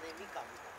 de mi campo.